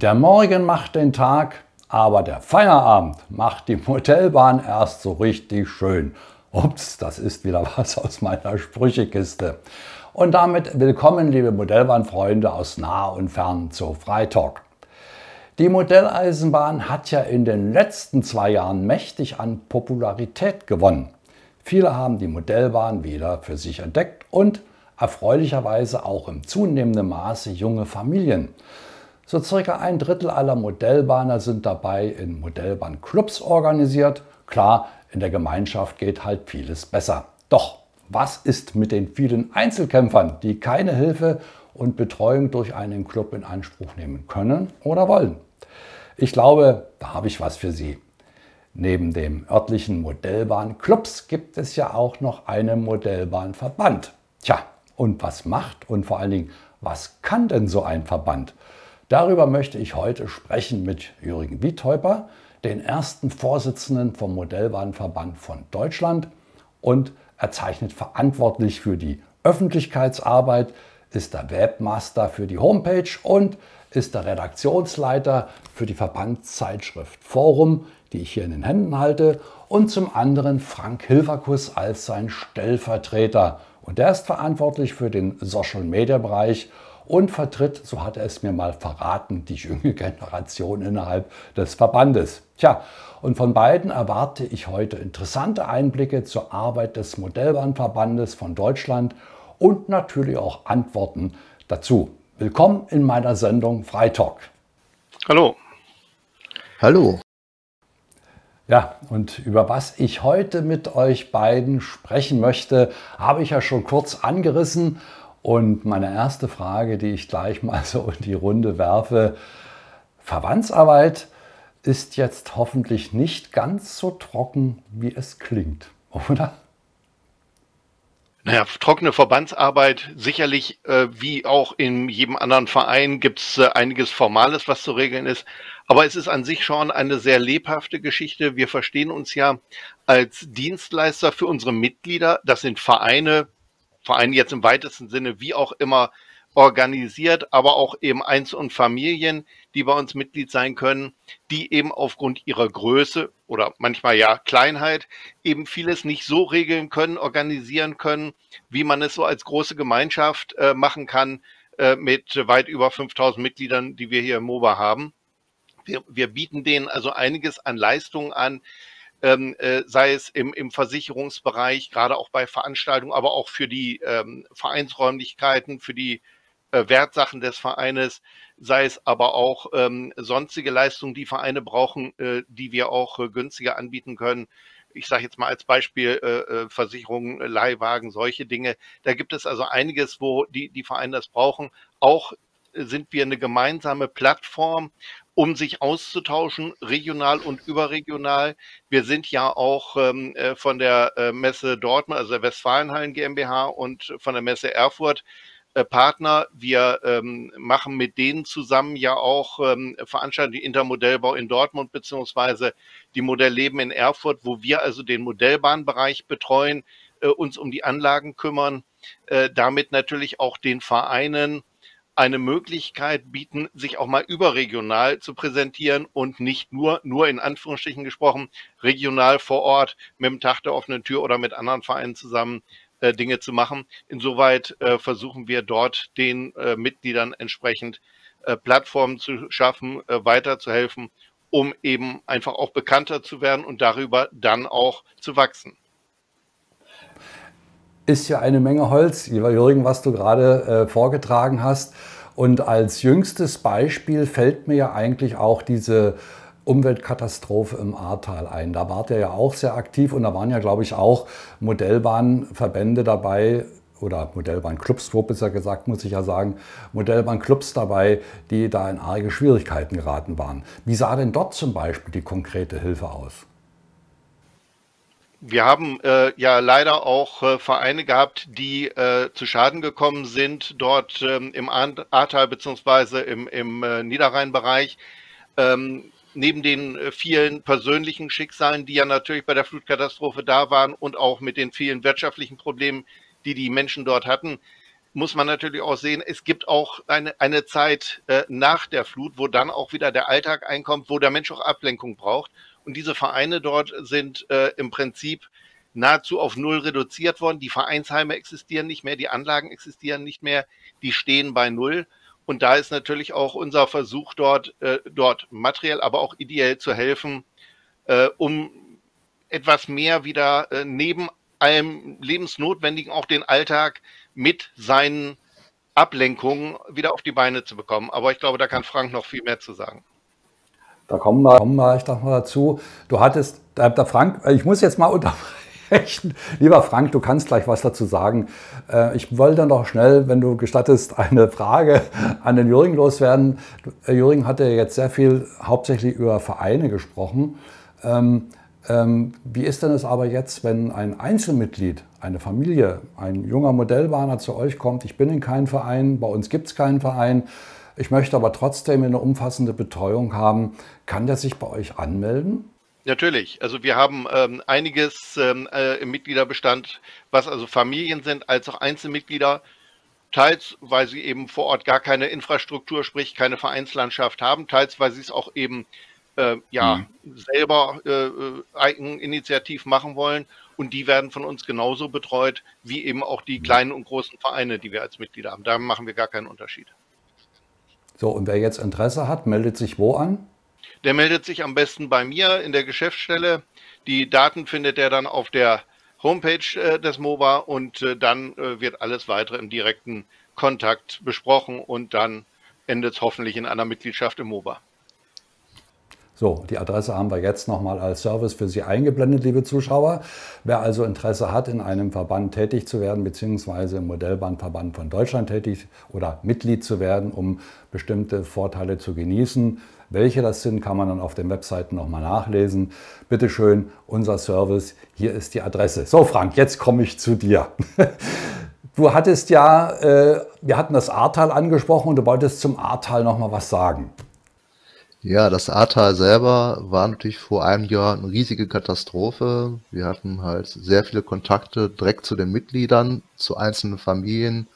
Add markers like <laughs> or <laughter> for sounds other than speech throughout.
Der Morgen macht den Tag, aber der Feierabend macht die Modellbahn erst so richtig schön. Ups, das ist wieder <laughs> was aus meiner Sprüchekiste. Und damit willkommen, liebe Modellbahnfreunde aus nah und fern zu Freitalk. Die Modelleisenbahn hat ja in den letzten zwei Jahren mächtig an Popularität gewonnen. Viele haben die Modellbahn wieder für sich entdeckt und erfreulicherweise auch im zunehmenden Maße junge Familien. So circa ein Drittel aller Modellbahner sind dabei in Modellbahnclubs organisiert. Klar, in der Gemeinschaft geht halt vieles besser. Doch was ist mit den vielen Einzelkämpfern, die keine Hilfe und Betreuung durch einen Club in Anspruch nehmen können oder wollen? Ich glaube, da habe ich was für Sie. Neben dem örtlichen Modellbahnclubs gibt es ja auch noch einen Modellbahnverband. Tja, und was macht und vor allen Dingen, was kann denn so ein Verband? Darüber möchte ich heute sprechen mit Jürgen Wiethäuper, den ersten Vorsitzenden vom Modellbahnverband von Deutschland und er zeichnet verantwortlich für die Öffentlichkeitsarbeit, ist der Webmaster für die Homepage und ist der Redaktionsleiter für die Verbandszeitschrift Forum, die ich hier in den Händen halte, und zum anderen Frank Hilverkus als sein Stellvertreter. Und der ist verantwortlich für den Social Media Bereich und vertritt, so hat er es mir mal verraten, die junge Generation innerhalb des Verbandes. Tja, und von beiden erwarte ich heute interessante Einblicke zur Arbeit des Modellbahnverbandes von Deutschland und natürlich auch Antworten dazu. Willkommen in meiner Sendung Freitalk. Hallo. Hallo. Ja, und über was ich heute mit euch beiden sprechen möchte, habe ich ja schon kurz angerissen. Und meine erste Frage, die ich gleich mal so in die Runde werfe, Verbandsarbeit ist jetzt hoffentlich nicht ganz so trocken, wie es klingt, <laughs> oder? Naja, trockene Verbandsarbeit, sicherlich äh, wie auch in jedem anderen Verein gibt es äh, einiges Formales, was zu regeln ist. Aber es ist an sich schon eine sehr lebhafte Geschichte. Wir verstehen uns ja als Dienstleister für unsere Mitglieder. Das sind Vereine, Vereine jetzt im weitesten Sinne, wie auch immer organisiert, aber auch eben Einzel- und Familien, die bei uns Mitglied sein können, die eben aufgrund ihrer Größe oder manchmal ja Kleinheit eben vieles nicht so regeln können, organisieren können, wie man es so als große Gemeinschaft äh, machen kann äh, mit weit über 5000 Mitgliedern, die wir hier im MOBA haben. Wir, wir bieten denen also einiges an Leistungen an, ähm, äh, sei es im, im Versicherungsbereich, gerade auch bei Veranstaltungen, aber auch für die ähm, Vereinsräumlichkeiten, für die äh, Wertsachen des Vereines, sei es aber auch ähm, sonstige Leistungen, die Vereine brauchen, äh, die wir auch äh, günstiger anbieten können. Ich sage jetzt mal als Beispiel äh, äh Versicherungen, Leihwagen, solche Dinge. Da gibt es also einiges, wo die, die Vereine das brauchen. Auch sind wir eine gemeinsame Plattform, um sich auszutauschen, regional und überregional. Wir sind ja auch ähm, äh, von der äh, Messe Dortmund, also der Westfalenhallen GmbH und von der Messe Erfurt äh, Partner. Wir ähm, machen mit denen zusammen ja auch ähm, Veranstaltungen, die Intermodellbau in Dortmund beziehungsweise die Modellleben in Erfurt, wo wir also den Modellbahnbereich betreuen, äh, uns um die Anlagen kümmern, äh, damit natürlich auch den Vereinen eine Möglichkeit bieten, sich auch mal überregional zu präsentieren und nicht nur, nur in Anführungsstrichen gesprochen, regional vor Ort mit dem Tag der offenen Tür oder mit anderen Vereinen zusammen äh, Dinge zu machen. Insoweit äh, versuchen wir dort den äh, Mitgliedern entsprechend äh, Plattformen zu schaffen, äh, weiterzuhelfen, um eben einfach auch bekannter zu werden und darüber dann auch zu wachsen ist ja eine Menge Holz, lieber Jürgen, was du gerade äh, vorgetragen hast. Und als jüngstes Beispiel fällt mir ja eigentlich auch diese Umweltkatastrophe im Ahrtal ein. Da wart ihr ja auch sehr aktiv und da waren ja, glaube ich, auch Modellbahnverbände dabei oder Modellbahnclubs, so besser gesagt, muss ich ja sagen, Modellbahnclubs dabei, die da in arge Schwierigkeiten geraten waren. Wie sah denn dort zum Beispiel die konkrete Hilfe aus? Wir haben äh, ja leider auch äh, Vereine gehabt, die äh, zu Schaden gekommen sind, dort ähm, im Ahrtal bzw. im, im äh, Niederrheinbereich. Ähm, neben den äh, vielen persönlichen Schicksalen, die ja natürlich bei der Flutkatastrophe da waren und auch mit den vielen wirtschaftlichen Problemen, die die Menschen dort hatten, muss man natürlich auch sehen, es gibt auch eine, eine Zeit äh, nach der Flut, wo dann auch wieder der Alltag einkommt, wo der Mensch auch Ablenkung braucht. Und diese Vereine dort sind äh, im Prinzip nahezu auf Null reduziert worden. Die Vereinsheime existieren nicht mehr, die Anlagen existieren nicht mehr, die stehen bei Null. Und da ist natürlich auch unser Versuch dort, äh, dort materiell, aber auch ideell zu helfen, äh, um etwas mehr wieder äh, neben allem Lebensnotwendigen auch den Alltag mit seinen Ablenkungen wieder auf die Beine zu bekommen. Aber ich glaube, da kann Frank noch viel mehr zu sagen. Da kommen wir, kommen wir ich doch mal dazu. Du hattest, der Frank, ich muss jetzt mal <laughs> unterbrechen. Lieber Frank, du kannst gleich was dazu sagen. Äh, ich wollte noch schnell, wenn du gestattest, <laughs> eine Frage an den Jürgen loswerden. Äh, Jürgen hatte jetzt sehr viel hauptsächlich über Vereine gesprochen. Ähm, ähm, wie ist denn es aber jetzt, wenn ein Einzelmitglied, eine Familie, ein junger Modellbahner zu euch kommt? Ich bin in keinem Verein, bei uns gibt es keinen Verein. Ich möchte aber trotzdem eine umfassende Betreuung haben. Kann der sich bei euch anmelden? Natürlich. Also wir haben ähm, einiges ähm, äh, im Mitgliederbestand, was also Familien sind, als auch Einzelmitglieder. Teils, weil sie eben vor Ort gar keine Infrastruktur, sprich keine Vereinslandschaft haben, teils, weil sie es auch eben äh, ja, mhm. selber äh, äh, Eigeninitiativ machen wollen. Und die werden von uns genauso betreut wie eben auch die mhm. kleinen und großen Vereine, die wir als Mitglieder haben. Da machen wir gar keinen Unterschied. So, und wer jetzt Interesse hat, meldet sich wo an? Der meldet sich am besten bei mir in der Geschäftsstelle. Die Daten findet er dann auf der Homepage äh, des MOBA und äh, dann äh, wird alles weitere im direkten Kontakt besprochen und dann endet es hoffentlich in einer Mitgliedschaft im MOBA. So, die Adresse haben wir jetzt nochmal als Service für Sie eingeblendet, liebe Zuschauer. Wer also Interesse hat, in einem Verband tätig zu werden, beziehungsweise im Modellbahnverband von Deutschland tätig oder Mitglied zu werden, um bestimmte Vorteile zu genießen, welche das sind, kann man dann auf den Webseiten nochmal nachlesen. Bitte schön, unser Service, hier ist die Adresse. So, Frank, jetzt komme ich zu dir. <laughs> Du hattest ja, äh, wir hatten das Ahrtal angesprochen und du wolltest zum Ahrtal nochmal was sagen. Ja, das Ahrtal selber war natürlich vor einem Jahr eine riesige Katastrophe. Wir hatten halt sehr viele Kontakte direkt zu den Mitgliedern, zu einzelnen Familien,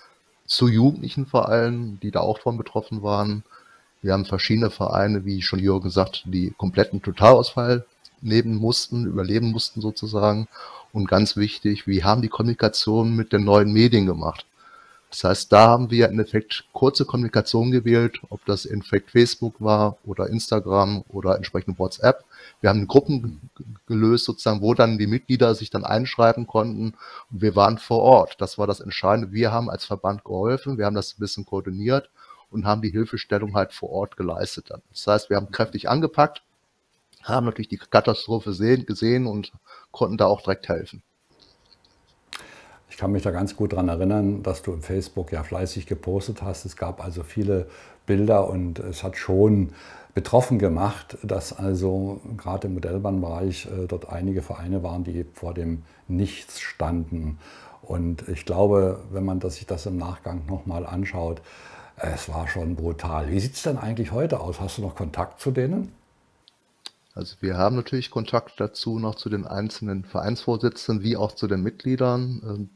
zu Jugendlichen vor allem, die da auch von betroffen waren. Wir haben verschiedene Vereine, wie schon Jürgen gesagt, die kompletten Totalausfall leben mussten, überleben mussten sozusagen. Und ganz wichtig, wir haben die Kommunikation mit den neuen Medien gemacht. Das heißt, da haben wir im Endeffekt kurze Kommunikation gewählt, ob das in Fact Facebook war oder Instagram oder entsprechend WhatsApp. Wir haben Gruppen gelöst, sozusagen, wo dann die Mitglieder sich dann einschreiben konnten. Und wir waren vor Ort. Das war das Entscheidende. Wir haben als Verband geholfen. Wir haben das ein bisschen koordiniert und haben die Hilfestellung halt vor Ort geleistet. Dann. Das heißt, wir haben kräftig angepackt, haben natürlich die Katastrophe sehen, gesehen und konnten da auch direkt helfen. Ich kann mich da ganz gut daran erinnern, dass du im Facebook ja fleißig gepostet hast. Es gab also viele Bilder und es hat schon betroffen gemacht, dass also gerade im Modellbahnbereich äh, dort einige Vereine waren, die vor dem Nichts standen. Und ich glaube, wenn man sich das im Nachgang nochmal anschaut, es war schon brutal. Wie sieht es denn eigentlich heute aus? Hast du noch Kontakt zu denen? Also wir haben natürlich Kontakt dazu noch zu den einzelnen Vereinsvorsitzenden wie auch zu den Mitgliedern.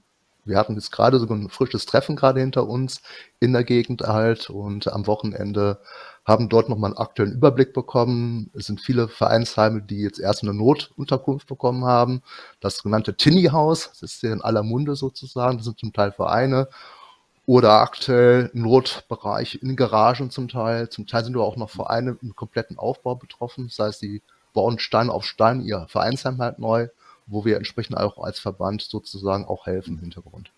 Wir hatten jetzt gerade sogar ein frisches Treffen gerade hinter uns in der Gegend halt und am Wochenende haben dort nochmal einen aktuellen Überblick bekommen. Es sind viele Vereinsheime, die jetzt erst eine Notunterkunft bekommen haben. Das sogenannte Tinny-Haus, das ist ja in aller Munde sozusagen, das sind zum Teil Vereine oder aktuell Notbereich in Garagen zum Teil. Zum Teil sind aber auch noch Vereine im kompletten Aufbau betroffen. Das heißt, die bauen Stein auf Stein ihr Vereinsheim halt neu wo wir entsprechend auch als Verband sozusagen auch helfen im Hintergrund.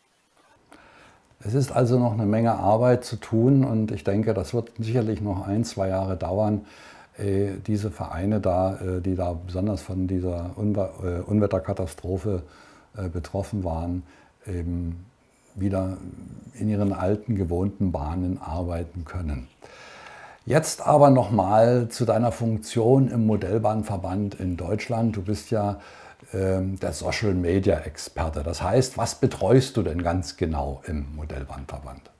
Es ist also noch eine Menge Arbeit zu tun und ich denke, das wird sicherlich noch ein, zwei Jahre dauern, äh, diese Vereine da, äh, die da besonders von dieser äh, Unwetterkatastrophe betroffen waren, eben wieder in ihren alten gewohnten Bahnen arbeiten können. Jetzt aber nochmal zu deiner Funktion im Modellbahnverband in Deutschland. Du bist ja der Social Media Experte. Das heißt, was betreust du denn ganz genau im Modellbahnverband?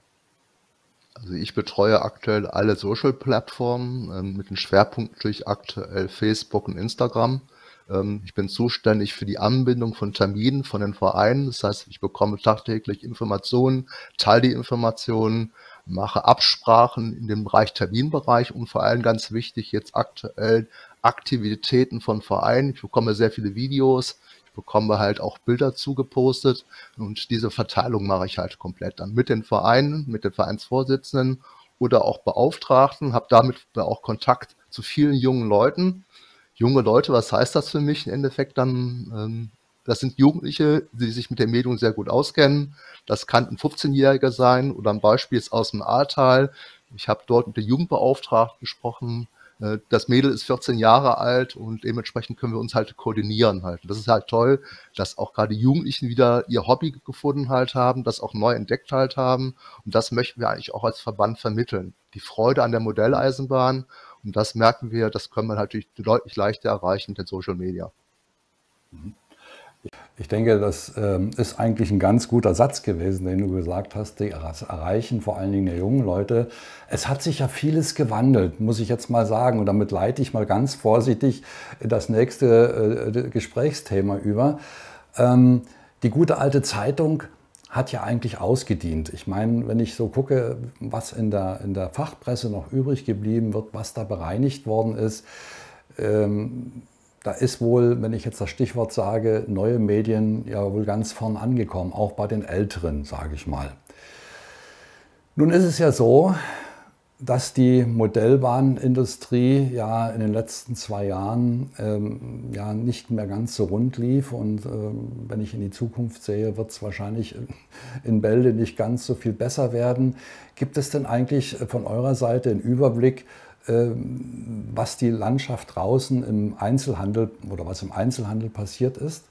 Also ich betreue aktuell alle Social-Plattformen ähm, mit dem Schwerpunkt natürlich aktuell Facebook und Instagram. Ähm, ich bin zuständig für die Anbindung von Terminen von den Vereinen. Das heißt, ich bekomme tagtäglich Informationen, teile die Informationen, mache Absprachen in dem Bereich Terminbereich und vor allem ganz wichtig jetzt aktuell Aktivitäten von Vereinen. Ich bekomme sehr viele Videos, ich bekomme halt auch Bilder zugepostet und diese Verteilung mache ich halt komplett dann mit den Vereinen, mit den Vereinsvorsitzenden oder auch Beauftragten, habe damit auch Kontakt zu vielen jungen Leuten. Junge Leute, was heißt das für mich im Endeffekt dann? Ähm, das sind Jugendliche, die sich mit der Medium sehr gut auskennen. Das kann ein 15-Jähriger sein oder ein Beispiel ist aus dem Ahrtal. Ich habe dort mit der Jugendbeauftragten gesprochen. Äh, das Mädel ist 14 Jahre alt und dementsprechend können wir uns halt koordinieren halt. Das ist halt toll, dass auch gerade Jugendlichen wieder ihr Hobby gefunden halt haben, das auch neu entdeckt halt haben. Und das möchten wir eigentlich auch als Verband vermitteln. Die Freude an der Modelleisenbahn. Und das merken wir, das können wir natürlich deutlich leichter erreichen mit den Social Media. Mhm. Ich denke, das ähm, ist eigentlich ein ganz guter Satz gewesen, den du gesagt hast, die erreichen vor allen Dingen der jungen Leute. Es hat sich ja vieles gewandelt, muss ich jetzt mal sagen. Und damit leite ich mal ganz vorsichtig das nächste äh, Gesprächsthema über. Ähm, die gute alte Zeitung hat ja eigentlich ausgedient. Ich meine, wenn ich so gucke, was in der, in der Fachpresse noch übrig geblieben wird, was da bereinigt worden ist, ähm, da ist wohl, wenn ich jetzt das Stichwort sage, neue Medien ja wohl ganz vorn angekommen, auch bei den Älteren, sage ich mal. Nun ist es ja so, dass die Modellbahnindustrie ja in den letzten zwei Jahren ähm, ja nicht mehr ganz so rund lief. Und ähm, wenn ich in die Zukunft sehe, wird es wahrscheinlich in Bälde nicht ganz so viel besser werden. Gibt es denn eigentlich von eurer Seite einen Überblick, was die Landschaft draußen im Einzelhandel oder was im Einzelhandel passiert ist?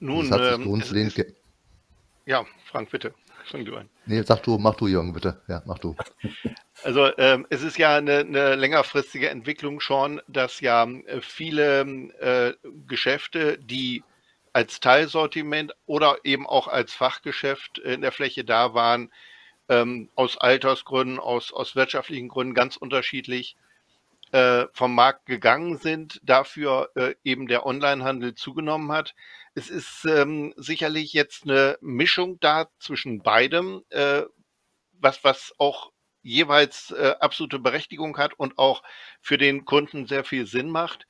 Nun, ähm, ist, ja, Frank, bitte. Fang du an. Nee, sag du, mach du, Jürgen, bitte. Ja, mach du. <laughs> Also ähm, es ist ja eine, eine, längerfristige Entwicklung schon, dass ja äh, viele äh, Geschäfte, die als Teilsortiment oder eben auch als Fachgeschäft in der Fläche da waren, ähm, aus Altersgründen, aus, aus wirtschaftlichen Gründen ganz unterschiedlich äh, vom Markt gegangen sind, dafür äh, eben der Onlinehandel zugenommen hat. Es ist ähm, sicherlich jetzt eine Mischung da zwischen beidem, äh, was, was auch jeweils äh, absolute Berechtigung hat und auch für den Kunden sehr viel Sinn macht.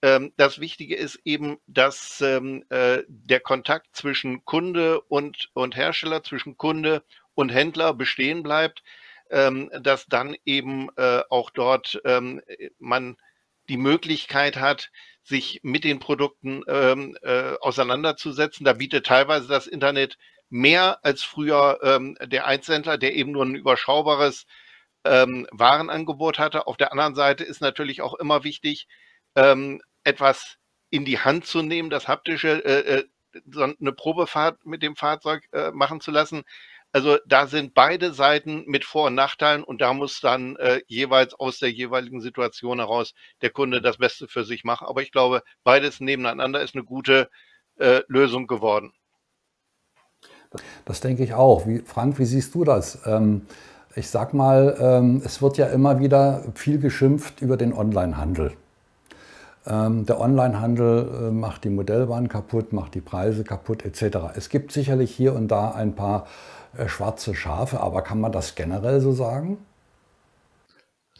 Ähm, das Wichtige ist eben, dass ähm, äh, der Kontakt zwischen Kunde und, und Hersteller, zwischen Kunde und Händler bestehen bleibt, ähm, dass dann eben äh, auch dort ähm, man die Möglichkeit hat, sich mit den Produkten ähm, äh, auseinanderzusetzen. Da bietet teilweise das Internet mehr als früher ähm, der Einzelhändler, der eben nur ein überschaubares ähm, Warenangebot hatte. Auf der anderen Seite ist natürlich auch immer wichtig, ähm, etwas in die Hand zu nehmen, das haptische, äh, äh eine Probefahrt mit dem Fahrzeug äh, machen zu lassen. Also da sind beide Seiten mit Vor- und Nachteilen und da muss dann äh, jeweils aus der jeweiligen Situation heraus der Kunde das Beste für sich machen. Aber ich glaube, beides nebeneinander ist eine gute äh, Lösung geworden. Das denke ich auch. Wie, Frank, wie siehst du das? Ähm, ich sag mal, ähm, es wird ja immer wieder viel geschimpft über den Onlinehandel. Ähm, der Onlinehandel äh, macht die Modellbahn kaputt, macht die Preise kaputt etc. Es gibt sicherlich hier und da ein paar schwarze Schafe, aber kann man das generell so sagen?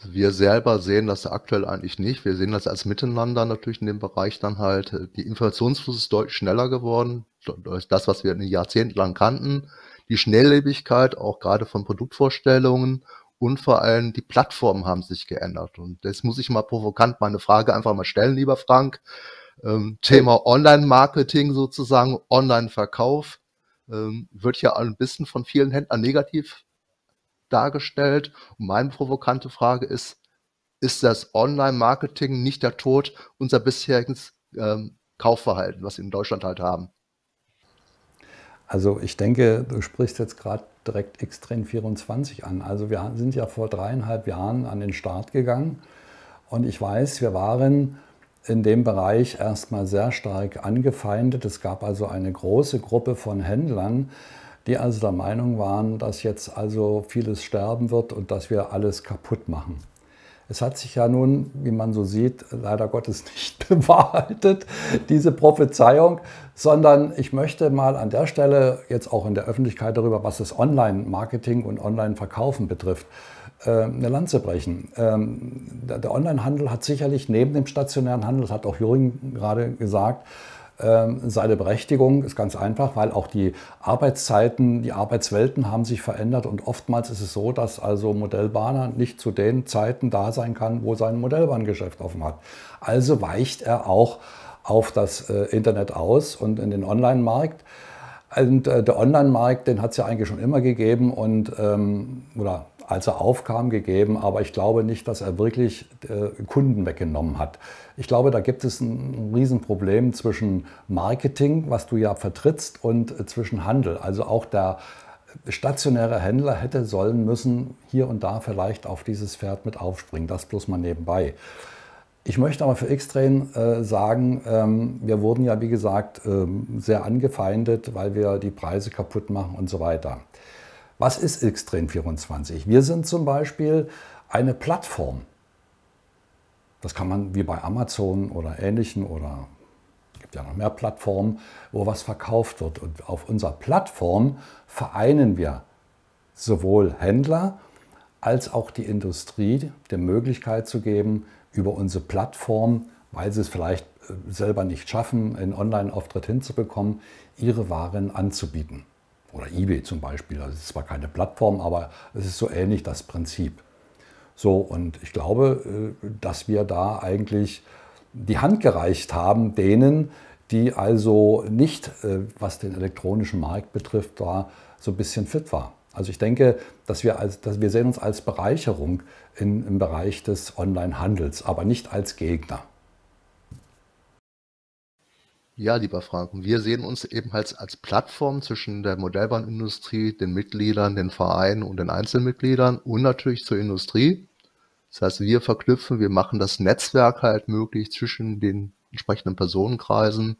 Wir selber sehen das aktuell eigentlich nicht. Wir sehen das als Miteinander natürlich in dem Bereich dann halt. Äh, die Informationsfluss ist deutlich schneller geworden. Durch das, was wir in Jahrzehnten lang kannten. Die Schnelllebigkeit, auch gerade von Produktvorstellungen und vor allem die Plattformen haben sich geändert. Und jetzt muss ich mal provokant meine Frage einfach mal stellen, lieber Frank. Ähm, Thema Online-Marketing sozusagen, Online-Verkauf ähm, wird ja ein bisschen von vielen Händlern negativ dargestellt. Und meine provokante Frage ist, ist das Online-Marketing nicht der Tod unser bisheriges ähm, Kaufverhalten, was wir in Deutschland halt haben? Also ich denke, du sprichst jetzt gerade direkt Extrem 24 an. Also wir sind ja vor dreieinhalb Jahren an den Start gegangen und ich weiß, wir waren in dem Bereich erstmal sehr stark angefeindet. Es gab also eine große Gruppe von Händlern, die also der Meinung waren, dass jetzt also vieles sterben wird und dass wir alles kaputt machen. Es hat sich ja nun, wie man so sieht, leider Gottes <laughs> nicht bewahrheitet, diese Prophezeiung, sondern ich möchte mal an der Stelle jetzt auch in der Öffentlichkeit darüber, was das Online-Marketing und Online-Verkaufen betrifft, eine Lanze brechen. Ähm, der Online-Handel hat sicherlich neben dem stationären Handel, das hat auch Jürgen gerade gesagt, ähm, seine Berechtigung ist ganz einfach, weil auch die Arbeitszeiten, die Arbeitswelten haben sich verändert und oftmals ist es so, dass also Modellbahner nicht zu den Zeiten da sein kann, wo sein Modellbahngeschäft offen hat. Also weicht er auch auf das äh, Internet aus und in den Online-Markt. Und äh, der Online-Markt, den hat es ja eigentlich schon immer gegeben und ähm, oder als er aufkam, gegeben, aber ich glaube nicht, dass er wirklich äh, Kunden weggenommen hat. Ich glaube, da gibt es ein Riesenproblem zwischen Marketing, was du ja vertrittst, und äh, zwischen Handel. Also auch der stationäre Händler hätte sollen müssen hier und da vielleicht auf dieses Pferd mit aufspringen. Das bloß mal nebenbei. Ich möchte aber für Xtrain äh, sagen, ähm, wir wurden ja wie gesagt ähm, sehr angefeindet, weil wir die Preise kaputt machen und so weiter. Was ist Xtrain24? Wir sind zum Beispiel eine Plattform. Das kann man wie bei Amazon oder ähnlichen oder es gibt ja noch mehr Plattformen, wo was verkauft wird. Und auf unserer Plattform vereinen wir sowohl Händler als auch die Industrie die Möglichkeit zu geben, über unsere Plattform, weil sie es vielleicht äh, selber nicht schaffen, einen Online-Auftritt hinzubekommen, ihre Waren anzubieten oder eBay zum Beispiel. Das ist zwar keine Plattform, aber es ist so ähnlich das Prinzip. So, und ich glaube, äh, dass wir da eigentlich die Hand gereicht haben, denen, die also nicht, äh, was den elektronischen Markt betrifft, da so ein bisschen fit war. Also ich denke, dass wir, als, dass wir sehen uns als Bereicherung in, im Bereich des Online-Handels, aber nicht als Gegner. Ja, lieber Frank, wir sehen uns eben als, als Plattform zwischen der Modellbahnindustrie, den Mitgliedern, den Vereinen und den Einzelmitgliedern und natürlich zur Industrie. Das heißt, wir verknüpfen, wir machen das Netzwerk halt möglich zwischen den entsprechenden Personenkreisen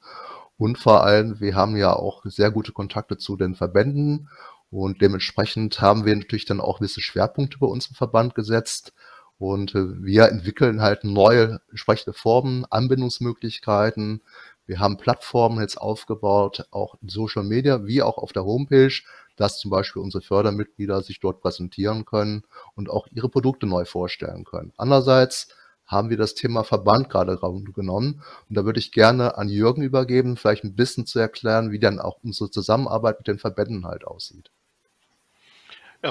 und vor allem, wir haben ja auch sehr gute Kontakte zu den Verbänden und dementsprechend haben wir natürlich dann auch gewisse Schwerpunkte bei uns im Verband gesetzt. Und äh, wir entwickeln halt neue entsprechende Formen, Anbindungsmöglichkeiten, wir haben Plattformen jetzt aufgebaut, auch in Social Media wie auch auf der Homepage, dass zum Beispiel unsere Fördermitglieder sich dort präsentieren können und auch ihre Produkte neu vorstellen können. Andererseits haben wir das Thema Verband gerade genommen und da würde ich gerne an Jürgen übergeben, vielleicht ein bisschen zu erklären, wie dann auch unsere Zusammenarbeit mit den Verbänden halt aussieht.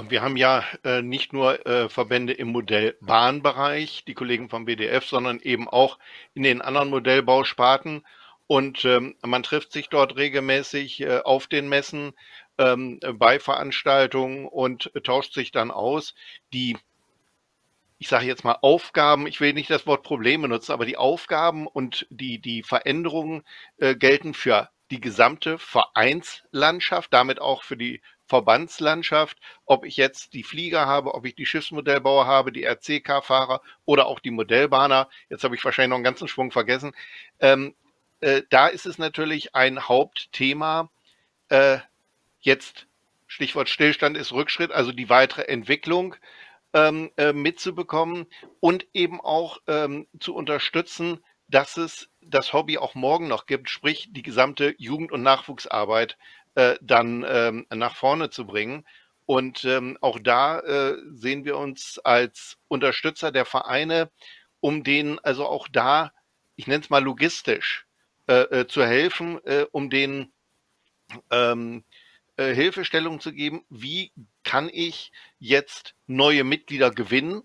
Wir haben ja äh, nicht nur äh, Verbände im Modellbahnbereich, die Kollegen vom BDF, sondern eben auch in den anderen Modellbausparten. Und ähm, man trifft sich dort regelmäßig äh, auf den Messen ähm, bei Veranstaltungen und tauscht sich dann aus. Die, ich sage jetzt mal Aufgaben, ich will nicht das Wort Probleme nutzen, aber die Aufgaben und die, die Veränderungen äh, gelten für die gesamte Vereinslandschaft, damit auch für die Verbandslandschaft, ob ich jetzt die Flieger habe, ob ich die Schiffsmodellbauer habe, die RCK-Fahrer oder auch die Modellbahner. Jetzt habe ich wahrscheinlich noch einen ganzen Schwung vergessen. Ähm, äh, da ist es natürlich ein Hauptthema. Äh, jetzt Stichwort Stillstand ist Rückschritt, also die weitere Entwicklung ähm, äh, mitzubekommen und eben auch ähm, zu unterstützen, dass es das Hobby auch morgen noch gibt, sprich die gesamte Jugend- und Nachwuchsarbeit äh, dann ähm, nach vorne zu bringen. Und ähm, auch da äh, sehen wir uns als Unterstützer der Vereine, um denen also auch da, ich nenne es mal logistisch, äh, äh, zu helfen, äh, um den ähm, äh, Hilfestellung zu geben, wie kann ich jetzt neue Mitglieder gewinnen?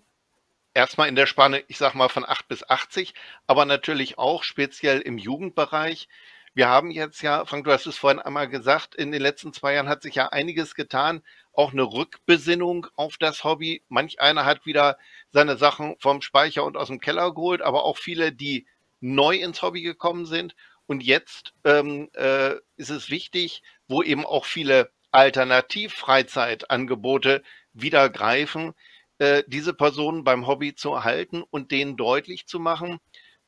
Erstmal in der Spanne, ich sage mal von 8 bis 80, aber natürlich auch speziell im Jugendbereich. Wir haben jetzt ja, Frank, du hast es vorhin einmal gesagt, in den letzten zwei Jahren hat sich ja einiges getan, auch eine Rückbesinnung auf das Hobby. Manch einer hat wieder seine Sachen vom Speicher und aus dem Keller geholt, aber auch viele, die neu ins Hobby gekommen sind. Und jetzt ähm, äh, ist es wichtig, wo eben auch viele Alternativ-Freizeitangebote wieder greifen, äh, diese Personen beim Hobby zu erhalten und denen deutlich zu machen,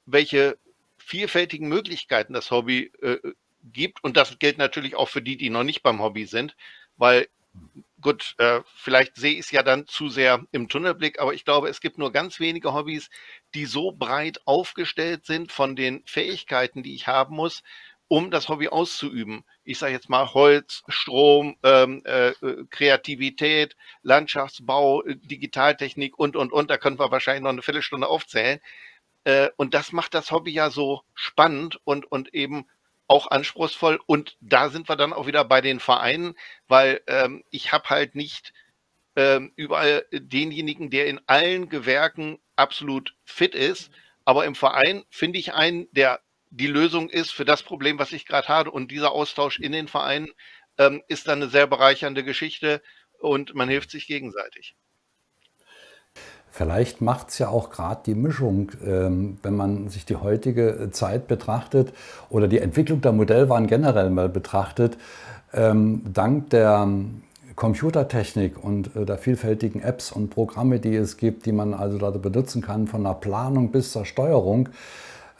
welche vielfältigen Möglichkeiten das Hobby äh, gibt. Und das gilt natürlich auch für die, die noch nicht beim Hobby sind, weil gut, äh, vielleicht sehe ich es ja dann zu sehr im Tunnelblick, aber ich glaube, es gibt nur ganz wenige Hobbys, die so breit aufgestellt sind von den Fähigkeiten, die ich haben muss, um das Hobby auszuüben. Ich sage jetzt mal Holz, Strom, ähm, äh, Kreativität, Landschaftsbau, Digitaltechnik und, und, und. Da können wir wahrscheinlich noch eine Viertelstunde aufzählen. Äh, und das macht das Hobby ja so spannend und, und eben auch anspruchsvoll. Und da sind wir dann auch wieder bei den Vereinen, weil ähm, ich habe halt nicht ähm, überall denjenigen, der in allen Gewerken absolut fit ist. Aber im Verein finde ich einen, der die Lösung ist für das Problem, was ich gerade habe. Und dieser Austausch in den Vereinen ähm, ist dann eine sehr bereichernde Geschichte und man hilft sich gegenseitig. Vielleicht macht es ja auch gerade die Mischung, ähm, wenn man sich die heutige Zeit betrachtet oder die Entwicklung der Modellwaren generell mal betrachtet. Ähm, dank der Computertechnik und äh, der vielfältigen Apps und Programme, die es gibt, die man also da benutzen kann, von der Planung bis zur Steuerung,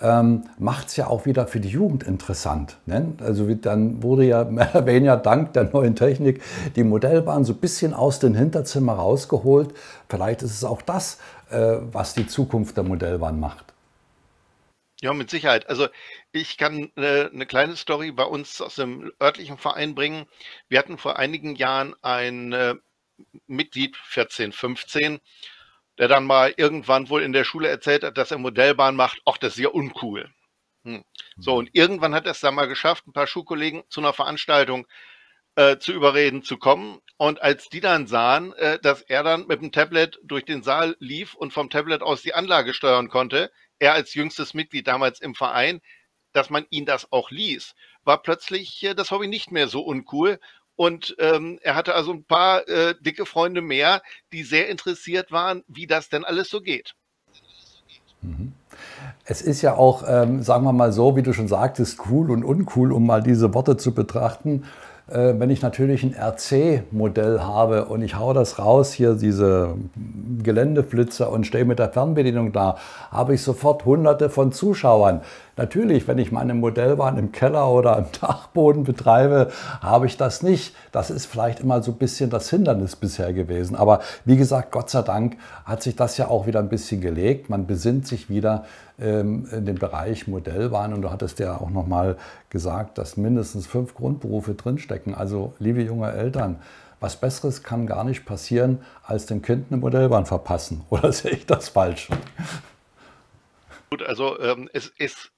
ähm, macht es ja auch wieder für die Jugend interessant. Ne? Also wie, dann wurde ja mehr oder weniger dank der neuen Technik die Modellbahn so ein bisschen aus den Hinterzimmern rausgeholt. Vielleicht ist es auch das, äh, was die Zukunft der Modellbahn macht. Ja, mit Sicherheit. Also ich kann äh, eine kleine Story bei uns aus dem örtlichen Verein bringen. Wir hatten vor einigen Jahren ein äh, Mitglied 14, 15 der dann mal irgendwann wohl in der Schule erzählt hat, dass er Modellbahn macht. Ach, das ist ja uncool. Hm. So, und irgendwann hat er es dann mal geschafft, ein paar Schulkollegen zu einer Veranstaltung äh, zu überreden, zu kommen. Und als die dann sahen, äh, dass er dann mit dem Tablet durch den Saal lief und vom Tablet aus die Anlage steuern konnte, er als jüngstes Mitglied damals im Verein, dass man ihn das auch ließ, war plötzlich äh, das Hobby nicht mehr so uncool und ähm, er hatte also ein paar äh, dicke Freunde mehr, die sehr interessiert waren, wie das denn alles so geht. Mhm. Es ist ja auch, ähm, sagen wir mal so, wie du schon sagtest, cool und uncool, um mal diese Worte zu betrachten. Äh, wenn ich natürlich ein RC-Modell habe und ich haue das raus, hier diese Geländeflitzer und stehe mit der Fernbedienung da, habe ich sofort hunderte von Zuschauern. Natürlich, wenn ich meine Modellbahn im Keller oder am <laughs> Dachboden betreibe, habe ich das nicht. Das ist vielleicht immer so ein bisschen das Hindernis bisher gewesen. Aber wie gesagt, Gott sei Dank hat sich das ja auch wieder ein bisschen gelegt. Man besinnt sich wieder ähm, in den Bereich Modellbahn. Und du hattest ja auch nochmal gesagt, dass mindestens fünf Grundberufe drinstecken. Also, liebe junge Eltern, was Besseres kann gar nicht passieren, als dem Kind eine Modellbahn verpassen. <laughs> Oder sehe ich das falsch? Gut, also ähm, es, es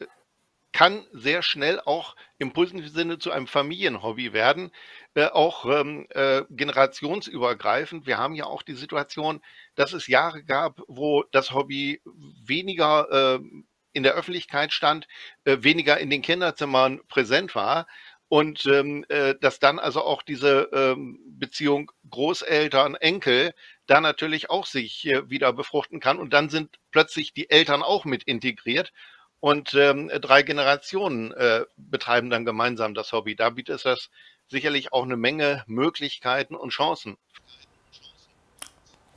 kann sehr schnell auch im positiven Sinne zu einem Familienhobby werden, äh, auch ähm, äh, generationsübergreifend. Wir haben ja auch die Situation, dass es Jahre gab, wo das Hobby weniger äh, in der Öffentlichkeit stand, äh, weniger in den Kinderzimmern präsent war und ähm, äh, dass dann also auch diese ähm, Beziehung Großeltern, Enkel da natürlich auch sich äh, wieder befruchten kann. Und dann sind plötzlich die Eltern auch mit integriert. Und ähm, drei Generationen äh, betreiben dann gemeinsam das Hobby. Da bietet es das sicherlich auch eine Menge Möglichkeiten und Chancen.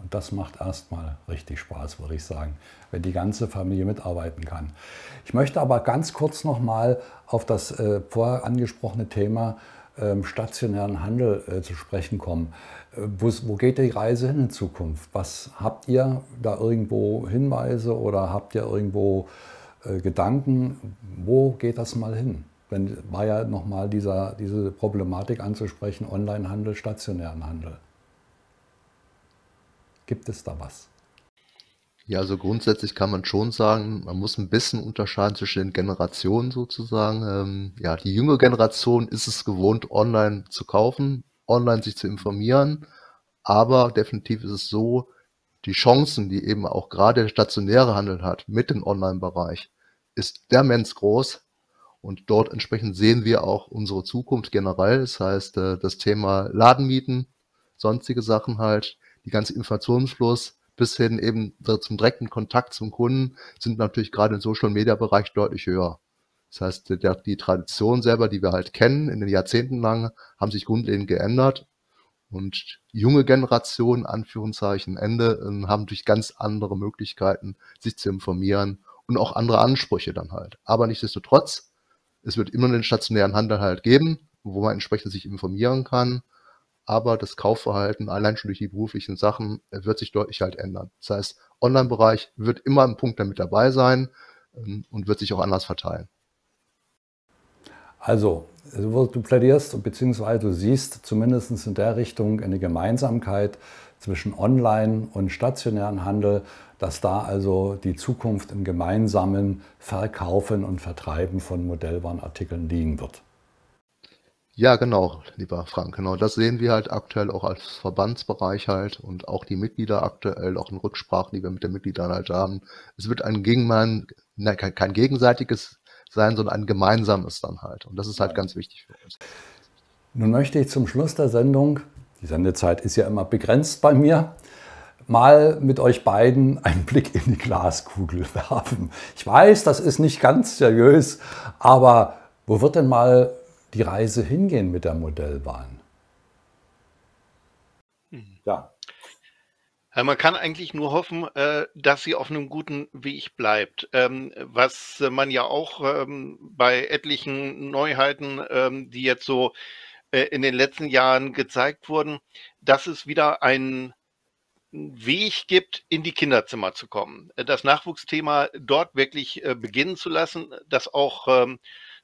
Und das macht erstmal richtig Spaß, würde ich sagen, wenn die ganze Familie mitarbeiten kann. Ich möchte aber ganz kurz nochmal auf das äh, vorher angesprochene Thema ähm, stationären Handel äh, zu sprechen kommen. Äh, wo, wo, geht die Reise hin in Zukunft? Was habt ihr da irgendwo Hinweise oder habt ihr irgendwo äh, Gedanken? Wo geht das mal hin? Wenn, war ja nochmal diese Problematik anzusprechen, Onlinehandel, stationären Handel. Gibt es da was? Ja, also grundsätzlich kann man schon sagen, man muss ein bisschen unterscheiden zwischen den Generationen sozusagen. Ähm, ja, die junge Generation ist es gewohnt, online zu kaufen, online sich zu informieren, aber definitiv ist es so, die Chancen, die eben auch gerade der stationäre Handel hat mit dem Online-Bereich, ist dermens groß und dort entsprechend sehen wir auch unsere Zukunft generell. Das heißt, äh, das Thema Ladenmieten, sonstige Sachen halt, die ganze Informationsfluss, bis hin eben zum direkten Kontakt zum Kunden sind natürlich gerade im Social Media Bereich deutlich höher. Das heißt, die Tradition selber, die wir halt kennen, in den Jahrzehnten lang, haben sich grundlegend geändert. Und junge Generationen, Anführungszeichen, Ende, ähm, haben durch ganz andere Möglichkeiten, sich zu informieren und auch andere Ansprüche dann halt. Aber nichtsdestotrotz, es wird immer den stationären Handel halt geben, wo man entsprechend sich informieren kann. Aber das Kaufverhalten, allein schon durch die beruflichen Sachen, wird sich deutlich halt ändern. Das heißt, Online-Bereich wird immer ein Punkt damit dabei sein ähm, und wird sich auch anders verteilen. Also, du plädierst bzw. du siehst zumindest in der Richtung eine Gemeinsamkeit zwischen Online- und stationären Handel, dass da also die Zukunft im gemeinsamen Verkaufen und Vertreiben von Modellwarenartikeln liegen wird. Ja, genau, lieber Frank, genau. Das sehen wir halt aktuell auch als Verbandsbereich halt und auch die Mitglieder aktuell, auch in Rücksprachen, die wir mit den Mitgliedern halt haben. Es wird ein Gegenmann, nein, kein, kein gegenseitiges sein, sondern ein gemeinsames dann halt. Und das ist halt ganz wichtig für uns. Nun möchte ich zum Schluss der Sendung, die Sendezeit ist ja immer begrenzt bei mir, mal mit euch beiden einen Blick in die Glaskugel <laughs> werfen. Ich weiß, das ist nicht ganz seriös, aber wo wird denn mal die Reise hingehen mit der Modellbahn? Ja. Man kann eigentlich nur hoffen, äh, dass sie auf einem guten Weg bleibt. Ähm, was man ja auch ähm, bei etlichen Neuheiten, ähm, die jetzt so äh, in den letzten Jahren gezeigt wurden, dass es wieder einen Weg gibt, in die Kinderzimmer zu kommen. Das Nachwuchsthema dort wirklich äh, beginnen zu lassen, dass auch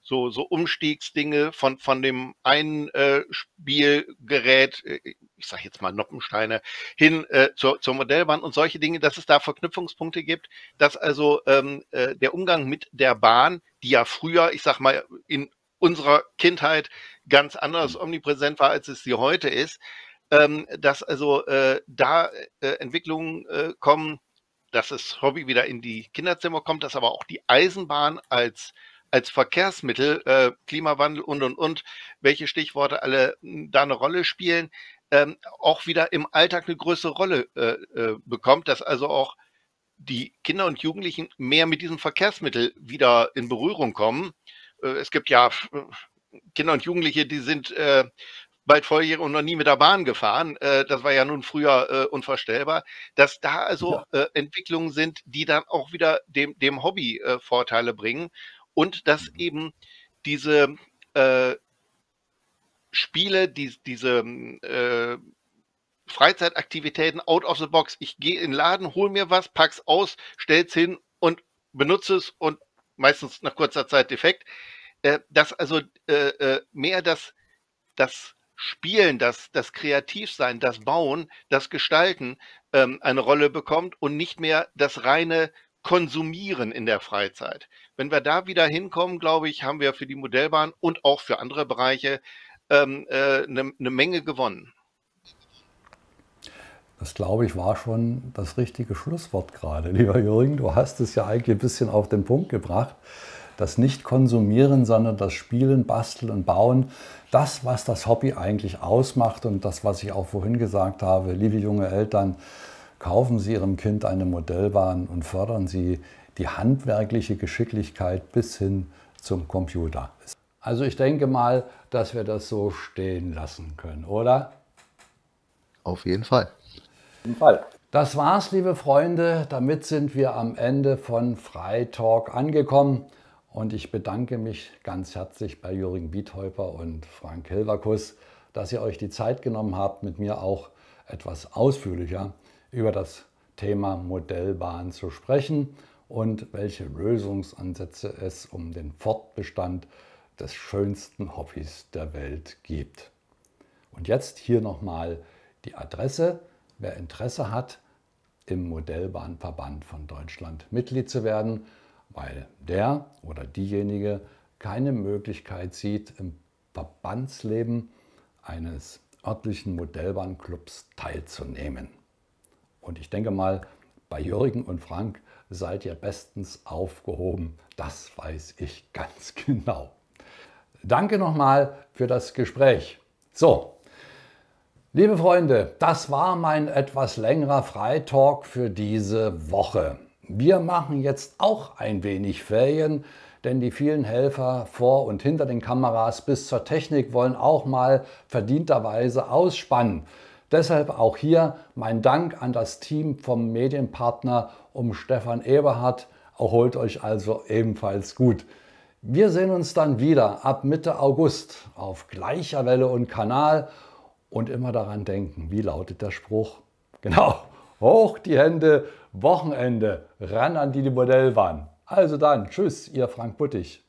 so, so Umstiegsdinge von, von dem einen äh, Spielgerät, äh, ich sage jetzt mal Noppensteine, hin äh, zur, zur Modellbahn und solche Dinge, dass es da Verknüpfungspunkte gibt, dass also ähm, äh, der Umgang mit der Bahn, die ja früher, ich sag mal, in unserer Kindheit ganz anders omnipräsent war, als es sie heute ist, ähm, dass also äh, da äh, Entwicklungen äh, kommen, dass das Hobby wieder in die Kinderzimmer kommt, dass aber auch die Eisenbahn als als Verkehrsmittel, äh, Klimawandel und und und, welche Stichworte alle hm, da eine Rolle spielen, ähm, auch wieder im Alltag eine größere Rolle äh, äh, bekommt, dass also auch die Kinder und Jugendlichen mehr mit diesem Verkehrsmittel wieder in Berührung kommen. Äh, es gibt ja Kinder und Jugendliche, die sind äh, bald volljährig und noch nie mit der Bahn gefahren. Äh, das war ja nun früher unvorstellbar. Dass da also ja. Entwicklungen sind, die dann auch wieder dem, dem Hobby Vorteile bringen und dass mhm. eben diese äh, Spiele, die, diese äh, Freizeitaktivitäten out of the box. Ich gehe in den Laden, hol mir was, pack's aus, stell's hin und benutze es und meistens nach kurzer Zeit defekt. Äh, dass also äh, äh, mehr das, das Spielen, das, das Kreativsein, das Bauen, das Gestalten ähm, eine Rolle bekommt und nicht mehr das reine konsumieren in der Freizeit. Wenn wir da wieder hinkommen, glaube ich, haben wir für die Modellbahn und auch für andere Bereiche ähm, äh, eine, eine Menge gewonnen. Das glaube ich war schon das richtige Schlusswort gerade, <laughs> lieber Jürgen. Du hast es ja eigentlich ein bisschen auf den Punkt gebracht. Das Nicht-Konsumieren, sondern das Spielen, Basteln und Bauen, das, was das Hobby eigentlich ausmacht und das, was ich auch vorhin gesagt habe, liebe junge Eltern, kaufen Sie Ihrem Kind eine Modellbahn und fördern Sie die handwerkliche Geschicklichkeit bis hin zum Computer. Also ich denke mal, dass wir das so stehen lassen können, oder? Auf jeden Fall. Auf jeden Fall. Das war's, liebe Freunde. Damit sind wir am Ende von Freitalk angekommen. Und ich bedanke mich ganz herzlich bei Jürgen Biethäuper und Frank Hilverkus, dass ihr euch die Zeit genommen habt, mit mir auch etwas ausführlicher über das Thema Modellbahn zu sprechen und welche Lösungsansätze es um den Fortbestand des schönsten Hobbys der Welt gibt. Und jetzt hier nochmal die Adresse. Wer Interesse hat, im Modellbahnverband von Deutschland Mitglied zu werden, weil der oder diejenige keine Möglichkeit sieht, im Verbandsleben eines örtlichen Modellbahnclubs teilzunehmen. Und ich denke mal, bei Jürgen und Frank seid ihr bestens aufgehoben. Das weiß ich <laughs> ganz genau. Danke nochmal für das Gespräch. So, liebe Freunde, das war mein etwas längerer Freitalk für diese Woche. Wir machen jetzt auch ein wenig Ferien, denn die vielen Helfer vor und hinter den Kameras bis zur Technik wollen auch mal verdienterweise ausspannen. Deshalb auch hier mein Dank an das Team vom Medienpartner um Stefan Eberhardt. Erholt euch also ebenfalls gut. Wir sehen uns dann wieder ab Mitte August auf gleicher Welle und Kanal Und immer daran denken, wie lautet der Spruch? <laughs> Genau, hoch die Hände, Wochenende, ran an die Modellbahn. Also dann, tschüss, ihr Frank Buttig.